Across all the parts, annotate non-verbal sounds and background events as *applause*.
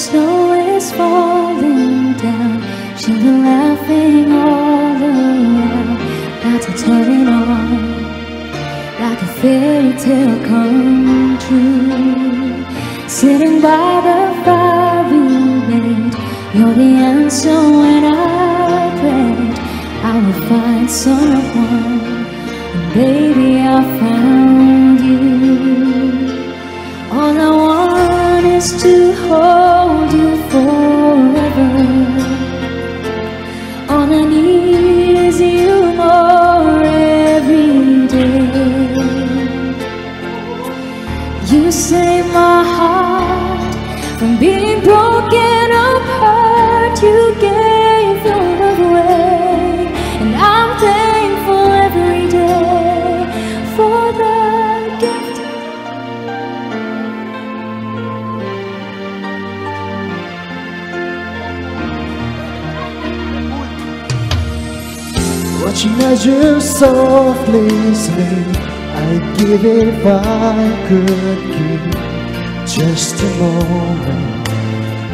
snow is falling down. She's been laughing all around. Lights are turning on like a fairy tale come true. Sitting by the fire remained. You're the answer when I prayed. I will find someone. And baby, I found you. All I want is to hold you forever. I need is you more every day. You save my heart from being broken Watching as you softly sleep I'd give it if I could keep Just a moment.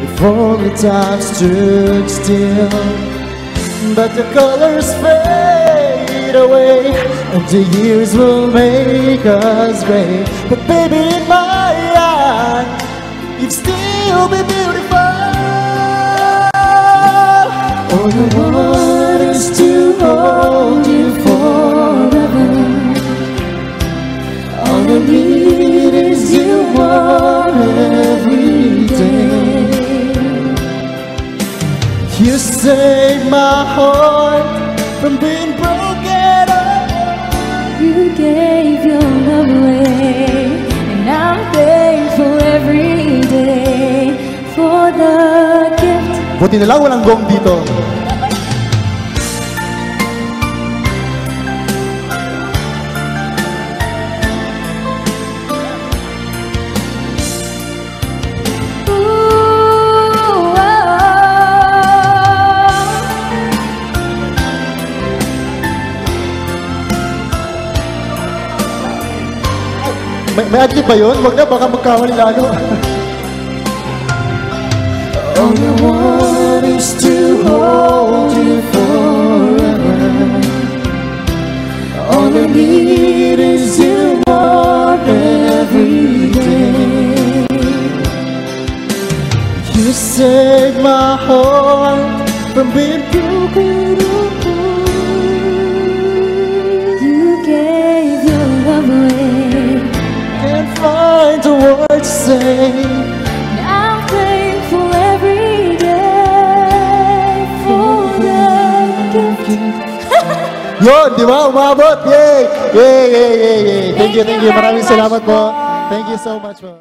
If only time stood still But the colors fade away And the years will make us gray. But baby in my eyes You'd still be beautiful my heart from being broken. You gave your love away, and I'm thankful every day for the gift. Buti na lang walang gong dito. May, may yun? Na, baka lalo. *laughs* All I want is to hold you forever. All I need is you more every day. You save my heart from being broken Yun, di ba? Umabot! Yay! Yay, yay, yay, yay! Thank you, thank you. Maraming salamat po. Thank you so much po.